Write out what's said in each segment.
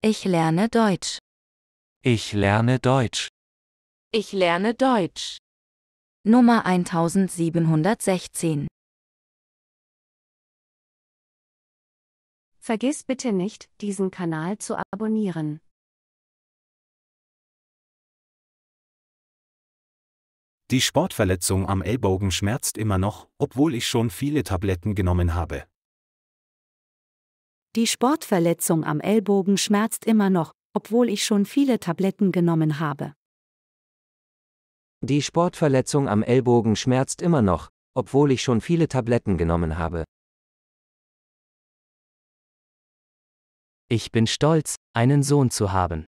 Ich lerne Deutsch. Ich lerne Deutsch. Ich lerne Deutsch. Nummer 1716. Vergiss bitte nicht, diesen Kanal zu abonnieren. Die Sportverletzung am Ellbogen schmerzt immer noch, obwohl ich schon viele Tabletten genommen habe. Die Sportverletzung am Ellbogen schmerzt immer noch, obwohl ich schon viele Tabletten genommen habe. Die Sportverletzung am Ellbogen schmerzt immer noch, obwohl ich schon viele Tabletten genommen habe. Ich bin stolz, einen Sohn zu haben.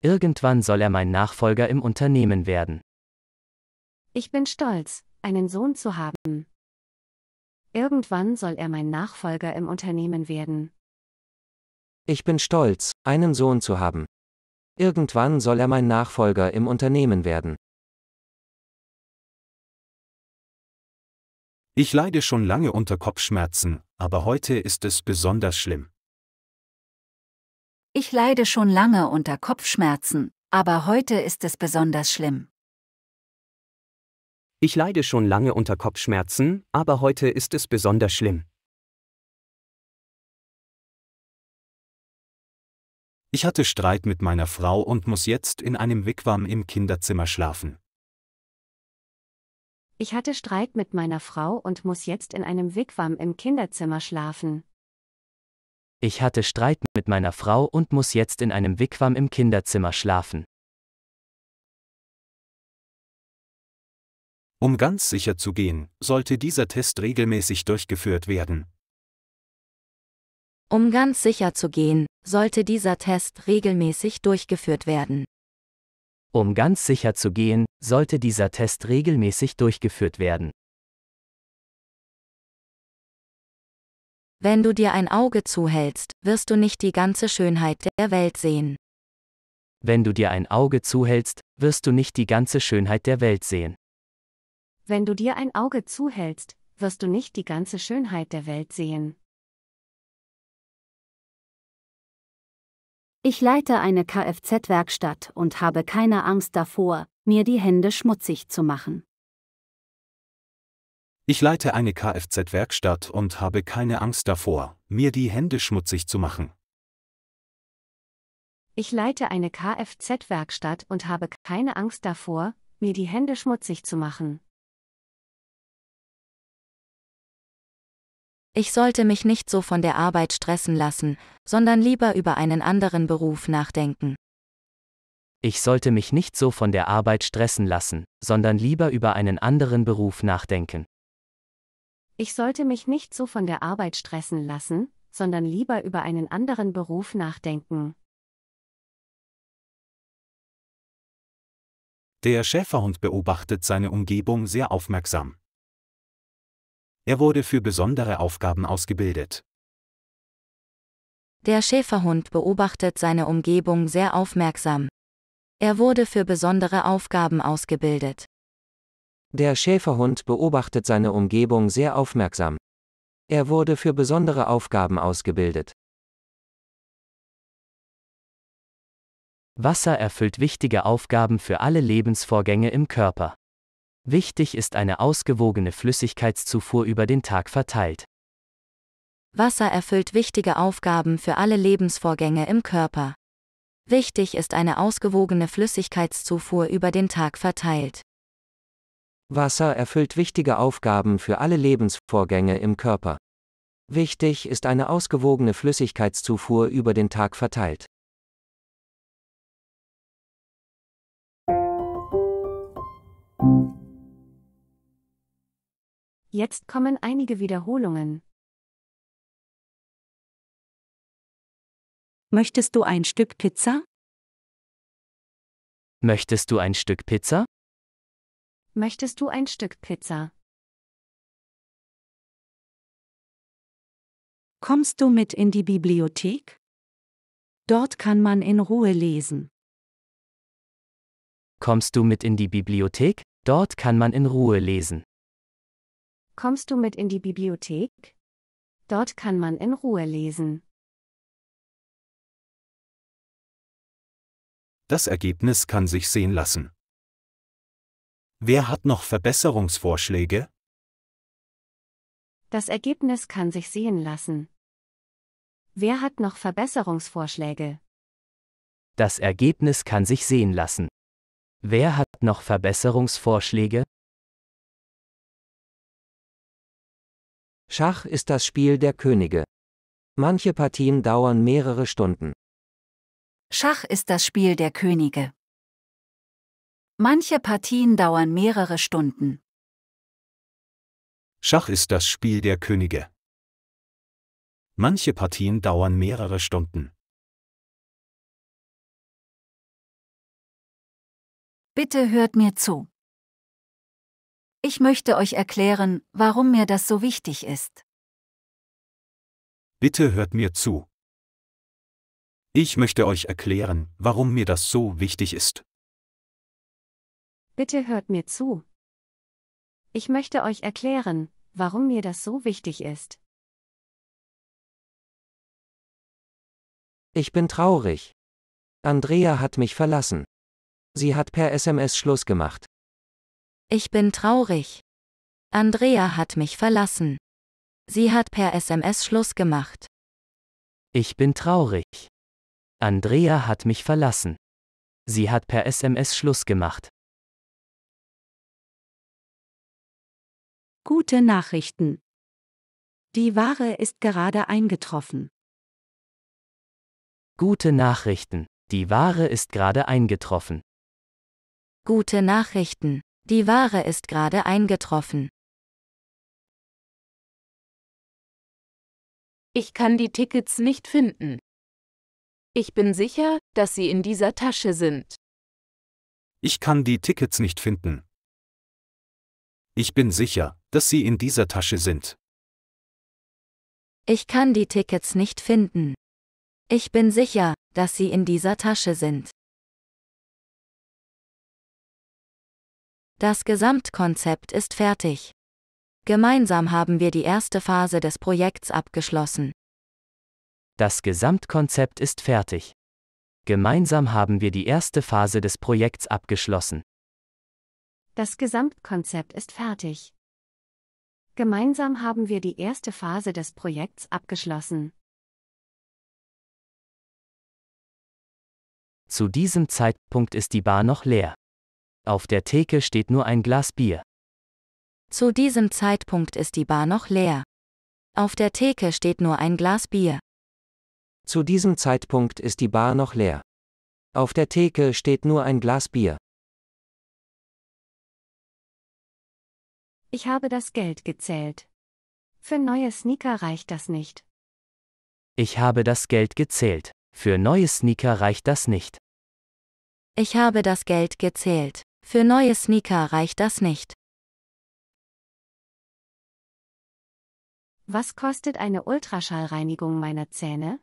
Irgendwann soll er mein Nachfolger im Unternehmen werden. Ich bin stolz, einen Sohn zu haben. Irgendwann soll er mein Nachfolger im Unternehmen werden. Ich bin stolz, einen Sohn zu haben. Irgendwann soll er mein Nachfolger im Unternehmen werden. Ich leide schon lange unter Kopfschmerzen, aber heute ist es besonders schlimm. Ich leide schon lange unter Kopfschmerzen, aber heute ist es besonders schlimm. Ich leide schon lange unter Kopfschmerzen, aber heute ist es besonders schlimm. Ich hatte Streit mit meiner Frau und muss jetzt in einem Wigwam im Kinderzimmer schlafen. Ich hatte Streit mit meiner Frau und muss jetzt in einem Wigwam im Kinderzimmer schlafen. Ich hatte Streit mit meiner Frau und muss jetzt in einem Wigwam im Kinderzimmer schlafen. Um ganz sicher zu gehen, sollte dieser Test regelmäßig durchgeführt werden. Um ganz sicher zu gehen, sollte dieser Test regelmäßig durchgeführt werden. Um ganz sicher zu gehen, sollte dieser Test regelmäßig durchgeführt werden. Wenn du dir ein Auge zuhältst, wirst du nicht die ganze Schönheit der Welt sehen. Wenn du dir ein Auge zuhältst, wirst du nicht die ganze Schönheit der Welt sehen. Wenn du dir ein Auge zuhältst, wirst du nicht die ganze Schönheit der Welt sehen. Ich leite eine Kfz-Werkstatt und habe keine Angst davor, mir die Hände schmutzig zu machen. Ich leite eine Kfz-Werkstatt und habe keine Angst davor, mir die Hände schmutzig zu machen. Ich leite eine Kfz-Werkstatt und habe keine Angst davor, mir die Hände schmutzig zu machen. Ich sollte mich nicht so von der Arbeit stressen lassen, sondern lieber über einen anderen Beruf nachdenken. Ich sollte mich nicht so von der Arbeit stressen lassen, sondern lieber über einen anderen Beruf nachdenken. Ich sollte mich nicht so von der Arbeit stressen lassen, sondern lieber über einen anderen Beruf nachdenken. Der Schäferhund beobachtet seine Umgebung sehr aufmerksam. Er wurde für besondere Aufgaben ausgebildet. Der Schäferhund beobachtet seine Umgebung sehr aufmerksam. Er wurde für besondere Aufgaben ausgebildet. Der Schäferhund beobachtet seine Umgebung sehr aufmerksam. Er wurde für besondere Aufgaben ausgebildet. Wasser erfüllt wichtige Aufgaben für alle Lebensvorgänge im Körper. Wichtig ist eine ausgewogene Flüssigkeitszufuhr über den Tag verteilt. Wasser erfüllt wichtige Aufgaben für alle Lebensvorgänge im Körper. Wichtig ist eine ausgewogene Flüssigkeitszufuhr über den Tag verteilt. Wasser erfüllt wichtige Aufgaben für alle Lebensvorgänge im Körper. Wichtig ist eine ausgewogene Flüssigkeitszufuhr über den Tag verteilt. Jetzt kommen einige Wiederholungen. Möchtest du ein Stück Pizza? Möchtest du ein Stück Pizza? Möchtest du ein Stück Pizza? Kommst du mit in die Bibliothek? Dort kann man in Ruhe lesen. Kommst du mit in die Bibliothek? Dort kann man in Ruhe lesen. Kommst du mit in die Bibliothek? Dort kann man in Ruhe lesen. Das Ergebnis kann sich sehen lassen. Wer hat noch Verbesserungsvorschläge? Das Ergebnis kann sich sehen lassen. Wer hat noch Verbesserungsvorschläge? Das Ergebnis kann sich sehen lassen. Wer hat noch Verbesserungsvorschläge? Schach ist das Spiel der Könige. Manche Partien dauern mehrere Stunden. Schach ist das Spiel der Könige. Manche Partien dauern mehrere Stunden. Schach ist das Spiel der Könige. Manche Partien dauern mehrere Stunden. Bitte hört mir zu. Ich möchte euch erklären, warum mir das so wichtig ist. Bitte hört mir zu. Ich möchte euch erklären, warum mir das so wichtig ist. Bitte hört mir zu. Ich möchte euch erklären, warum mir das so wichtig ist. Ich bin traurig. Andrea hat mich verlassen. Sie hat per SMS Schluss gemacht. Ich bin traurig. Andrea hat mich verlassen. Sie hat per SMS Schluss gemacht. Ich bin traurig. Andrea hat mich verlassen. Sie hat per SMS Schluss gemacht. Gute Nachrichten. Die Ware ist gerade eingetroffen. Gute Nachrichten. Die Ware ist gerade eingetroffen. Gute Nachrichten. Die Ware ist gerade eingetroffen. Ich kann die Tickets nicht finden. Ich bin sicher, dass sie in dieser Tasche sind. Ich kann die Tickets nicht finden. Ich bin sicher, dass sie in dieser Tasche sind. Ich kann die Tickets nicht finden. Ich bin sicher, dass sie in dieser Tasche sind. Das Gesamtkonzept ist fertig. Gemeinsam haben wir die erste Phase des Projekts abgeschlossen. Das Gesamtkonzept ist fertig. Gemeinsam haben wir die erste Phase des Projekts abgeschlossen. Das Gesamtkonzept ist fertig. Gemeinsam haben wir die erste Phase des Projekts abgeschlossen. Zu diesem Zeitpunkt ist die Bar noch leer. Auf der Theke steht nur ein Glas Bier. Zu diesem Zeitpunkt ist die Bar noch leer. Auf der Theke steht nur ein Glas Bier. Zu diesem Zeitpunkt ist die Bar noch leer. Auf der Theke steht nur ein Glas Bier. Ich habe das Geld gezählt. Für neue Sneaker reicht das nicht. Ich habe das Geld gezählt. Für neue Sneaker reicht das nicht. Ich habe das Geld gezählt. Für neue Sneaker reicht das nicht. Was kostet eine Ultraschallreinigung meiner Zähne?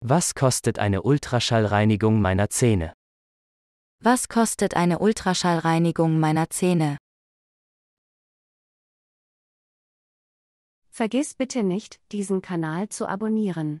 Was kostet eine Ultraschallreinigung meiner Zähne? Was kostet eine Ultraschallreinigung meiner Zähne? Vergiss bitte nicht, diesen Kanal zu abonnieren.